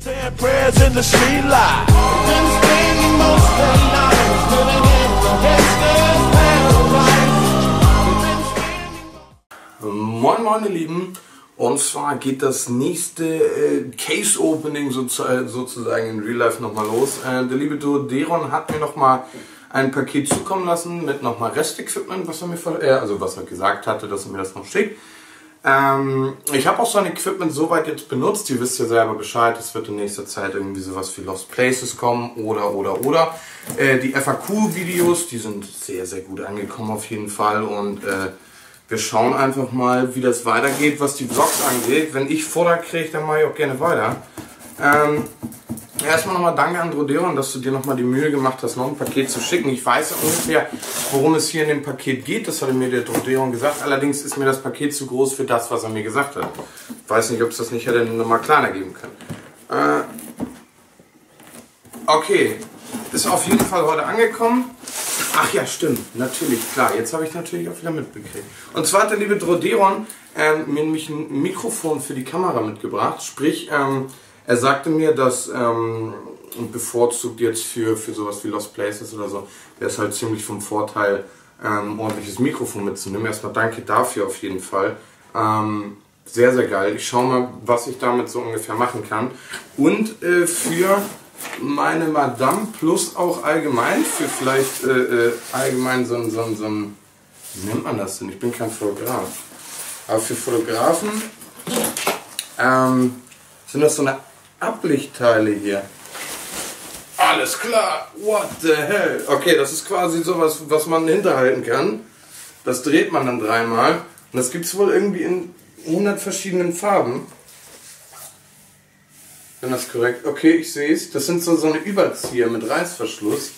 Saying prayers in the street light. Been spending most of the night living in the gangster's paradise. Moin moin ihr Lieben und zwar geht das nächste äh, Case Opening so, sozusagen in Real Life nochmal los. Äh, der liebe Deron hat mir nochmal ein Paket zukommen lassen mit nochmal Restequipment, was er mir äh, also was er gesagt hatte, dass er mir das noch schickt. Ähm, ich habe auch sein Equipment soweit jetzt benutzt. Ihr wisst ja selber Bescheid. Es wird in nächster Zeit irgendwie sowas wie Lost Places kommen oder oder oder. Äh, die FAQ-Videos, die sind sehr sehr gut angekommen auf jeden Fall und äh, wir schauen einfach mal, wie das weitergeht, was die Vlogs angeht. Wenn ich Futter kriege, dann mache ich auch gerne weiter. Ähm, Erstmal nochmal danke an Drodeon, dass du dir nochmal die Mühe gemacht hast, noch ein Paket zu schicken. Ich weiß ungefähr, worum es hier in dem Paket geht. Das hatte mir der Drodeon gesagt. Allerdings ist mir das Paket zu groß für das, was er mir gesagt hat. Ich weiß nicht, ob es das nicht hätte nochmal kleiner geben können. Äh, okay, ist auf jeden Fall heute angekommen. Ach ja, stimmt, natürlich, klar. Jetzt habe ich natürlich auch wieder mitbekriegt. Und zwar hat der liebe Drodeon ähm, mir nämlich ein Mikrofon für die Kamera mitgebracht. Sprich, ähm, er sagte mir, dass ähm, bevorzugt jetzt für, für sowas wie Lost Places oder so, wäre es halt ziemlich vom Vorteil, ähm, ordentliches Mikrofon mitzunehmen. Erstmal danke dafür auf jeden Fall. Ähm, sehr, sehr geil. Ich schaue mal, was ich damit so ungefähr machen kann. Und äh, für meine Madame plus auch allgemein, für vielleicht äh, äh, allgemein so ein, so, ein, so wie nennt man das denn? Ich bin kein Fotograf. Aber für Fotografen ähm, sind das so eine Ablichtteile hier. Alles klar, what the hell? Okay, das ist quasi sowas, was man hinterhalten kann. Das dreht man dann dreimal. Und das gibt es wohl irgendwie in 100 verschiedenen Farben. Wenn das korrekt. Okay, ich sehe es. Das sind so, so eine Überzieher mit Reißverschluss.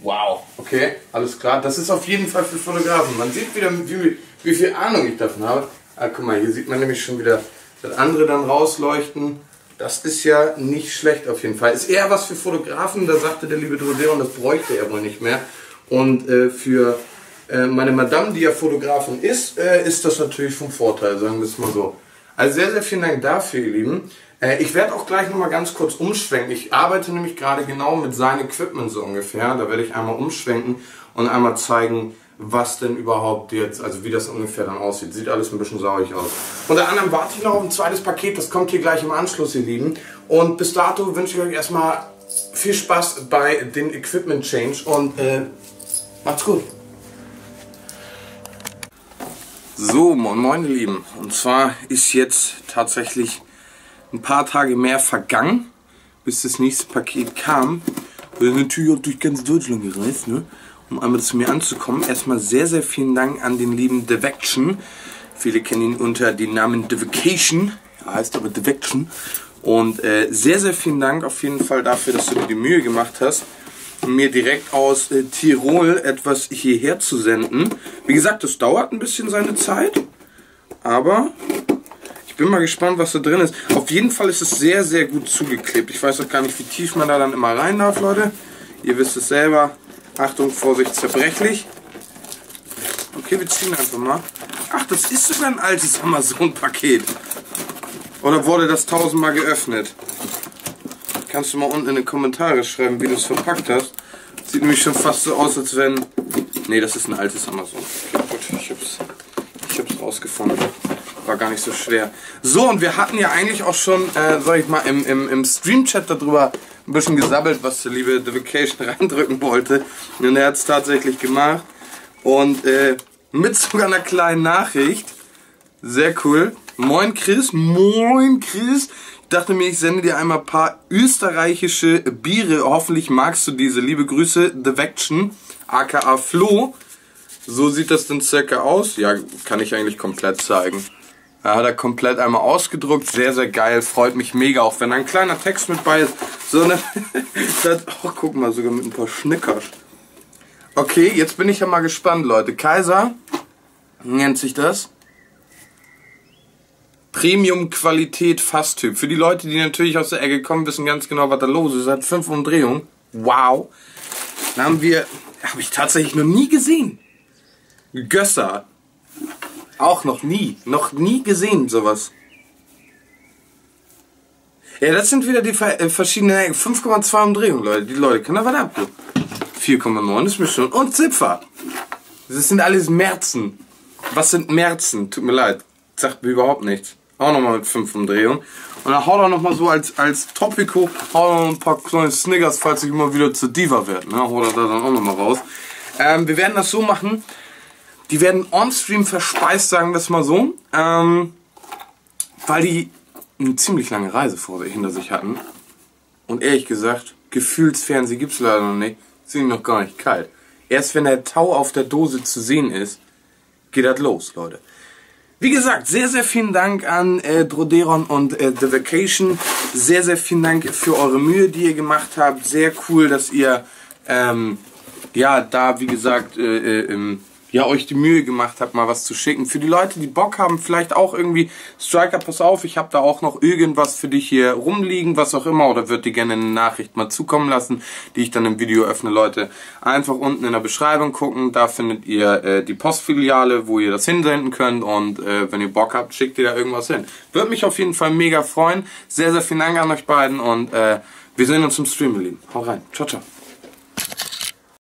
Wow. Okay, alles klar. Das ist auf jeden Fall für Fotografen. Man sieht wieder, wie, wie viel Ahnung ich davon habe. Ah, guck mal, hier sieht man nämlich schon wieder das andere dann rausleuchten. Das ist ja nicht schlecht auf jeden Fall. Ist eher was für Fotografen, da sagte der liebe Drodeon, das bräuchte er wohl nicht mehr. Und äh, für äh, meine Madame, die ja Fotografin ist, äh, ist das natürlich vom Vorteil, sagen wir es mal so. Also sehr, sehr vielen Dank dafür, ihr Lieben. Äh, ich werde auch gleich nochmal ganz kurz umschwenken. Ich arbeite nämlich gerade genau mit seinem Equipment so ungefähr. Da werde ich einmal umschwenken und einmal zeigen, was denn überhaupt jetzt, also wie das ungefähr dann aussieht. Sieht alles ein bisschen saurig aus. Unter anderem warte ich noch auf ein zweites Paket, das kommt hier gleich im Anschluss, ihr Lieben. Und bis dato wünsche ich euch erstmal viel Spaß bei dem Equipment Change und äh, macht's gut. So, moin moin ihr Lieben. Und zwar ist jetzt tatsächlich ein paar Tage mehr vergangen, bis das nächste Paket kam. Wir sind natürlich auch durch ganz Deutschland gereist, ne? Um einmal zu mir anzukommen. Erstmal sehr, sehr vielen Dank an den lieben Devection. Viele kennen ihn unter dem Namen Devacation. Er heißt aber Devection. Und äh, sehr, sehr vielen Dank auf jeden Fall dafür, dass du dir die Mühe gemacht hast, mir direkt aus äh, Tirol etwas hierher zu senden. Wie gesagt, das dauert ein bisschen seine Zeit. Aber ich bin mal gespannt, was da drin ist. Auf jeden Fall ist es sehr, sehr gut zugeklebt. Ich weiß auch gar nicht, wie tief man da dann immer rein darf, Leute. Ihr wisst es selber. Achtung, Vorsicht, zerbrechlich. Okay, wir ziehen einfach mal. Ach, das ist sogar ein altes Amazon-Paket. Oder wurde das tausendmal geöffnet? Kannst du mal unten in die Kommentare schreiben, wie du es verpackt hast. Sieht nämlich schon fast so aus, als wenn... Nee, das ist ein altes Amazon. Okay, gut, ich hab's, ich hab's rausgefunden. War gar nicht so schwer. So, und wir hatten ja eigentlich auch schon, äh, sag ich mal, im, im, im Stream-Chat darüber ein bisschen gesabbelt, was der liebe The Vacation reindrücken wollte. Und er hat es tatsächlich gemacht. Und äh, mit sogar einer kleinen Nachricht. Sehr cool. Moin Chris, moin Chris. Ich dachte mir, ich sende dir einmal ein paar österreichische Biere. Hoffentlich magst du diese. Liebe Grüße, The Vaction, aka Flo. So sieht das dann circa aus. Ja, kann ich eigentlich komplett zeigen. Da hat er komplett einmal ausgedruckt. Sehr, sehr geil. Freut mich mega. Auch wenn ein kleiner Text mit bei ist. So eine. oh, guck mal, sogar mit ein paar Schnickers. Okay, jetzt bin ich ja mal gespannt, Leute. Kaiser nennt sich das. Premium Qualität Fasstyp. Für die Leute, die natürlich aus der Ecke kommen, wissen ganz genau, was da los ist. Seit fünf Umdrehungen. Wow. Dann haben wir, habe ich tatsächlich noch nie gesehen. Gösser. Auch noch nie. Noch nie gesehen sowas. Ja, das sind wieder die äh, verschiedenen 5,2 Umdrehungen, Leute. Die Leute können da was ab. du. 4,9 ist mir schon. Und Zipfer. Das sind alles Merzen. Was sind Merzen? Tut mir leid. Sagt mir überhaupt nichts. Auch nochmal mit 5 Umdrehungen. Und dann haut er nochmal so als, als Topico, haut er ein paar kleine Snickers, falls ich immer wieder zur Diva werde. Ne? Haut er da dann auch nochmal raus. Ähm, wir werden das so machen. Die werden on-stream verspeist, sagen wir es mal so. Ähm, weil die eine ziemlich lange Reise vor hinter sich hatten. Und ehrlich gesagt, Gefühlsfernsehen gibt's leider noch nicht. Sind noch gar nicht kalt. Erst wenn der Tau auf der Dose zu sehen ist, geht das los, Leute. Wie gesagt, sehr, sehr vielen Dank an äh, Droderon und äh, The Vacation. Sehr, sehr vielen Dank für eure Mühe, die ihr gemacht habt. Sehr cool, dass ihr ähm, ja da, wie gesagt, äh, äh, ähm, ja, euch die Mühe gemacht habt, mal was zu schicken. Für die Leute, die Bock haben, vielleicht auch irgendwie, Striker, pass auf, ich habe da auch noch irgendwas für dich hier rumliegen, was auch immer, oder würde dir gerne eine Nachricht mal zukommen lassen, die ich dann im Video öffne, Leute. Einfach unten in der Beschreibung gucken, da findet ihr äh, die Postfiliale, wo ihr das hinsenden könnt und äh, wenn ihr Bock habt, schickt ihr da irgendwas hin. Würde mich auf jeden Fall mega freuen. Sehr, sehr vielen Dank an euch beiden und äh, wir sehen uns im Stream, ihr Lieben. Hau rein. Ciao, ciao.